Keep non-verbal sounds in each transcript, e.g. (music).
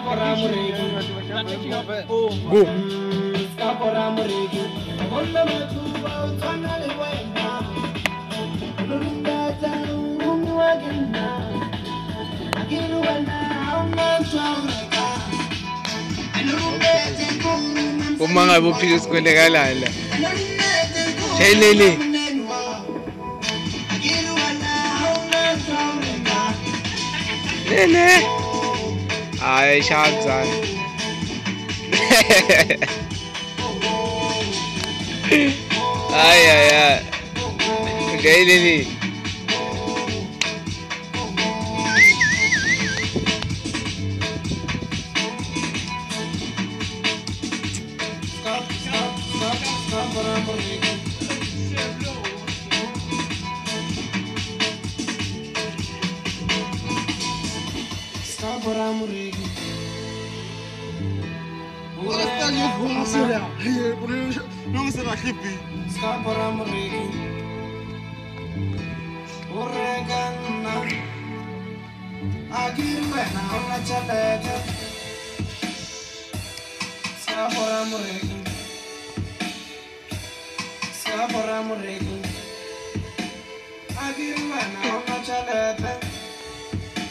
skapora mureki go skapora mureki gonne matuba utana le wena lulumbaza umi wagina akiru wana auna shawreka uma ngabe uphile esikwelekalani la shayelele lele Scapora Muregi. Oh, unokotelela. Akirwa naona chaleta. Oh, eh, utwakana. Urekana. Oh, unokotelela. Unokotelela. Hauna chaleta. Kaya dog. Scapora Muregi. Go. Scapora Muregi. Wanda matuba utwana liwenda. Ulundata umi wagenda. Agiru wana hauna twaureka. Elurubete kumina Uma ngabe uphila isikwendekalala. Elurubete kumina Shayelele. mnenwa. Agiru wana hauna twaureka. Lele. Hayi shabzana. Ay ay ay. Gailini. Scap, scap, scap, scapora Muregi. Scapora Muregi. Urekana. Agirwe na ona chalete. Scapora Muregi. Scapora Muregi. Agirwe na ona chalete.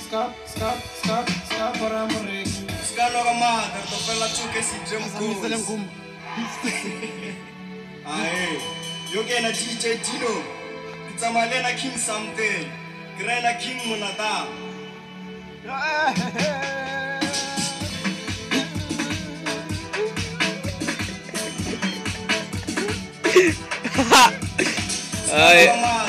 Scap, scap, scap, scapora Muregi. Sikaloka mother to fela chuke si jam goes. Aye. Yo kena DJ Dino. Kitsamalena King something. Grena King Munata. (laughs) Ay.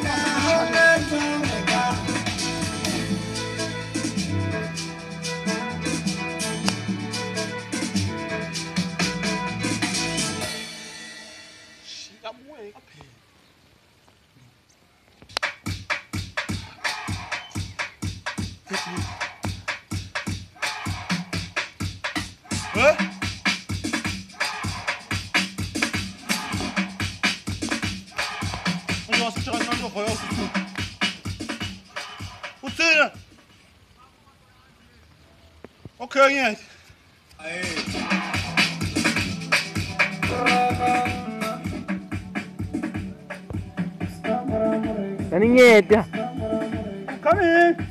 Hı? Bu yastık çayından da koyarsın. Bu sene. Okay, yeah. Hey. Coming.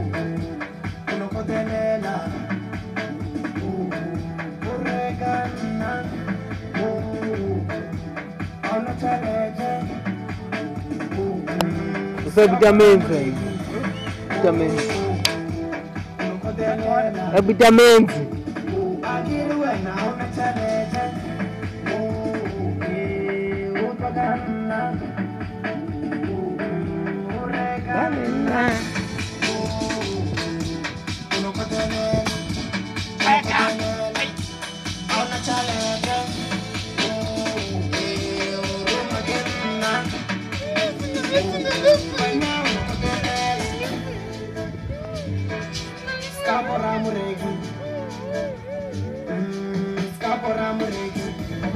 Você também, velho. Também. É também, velho.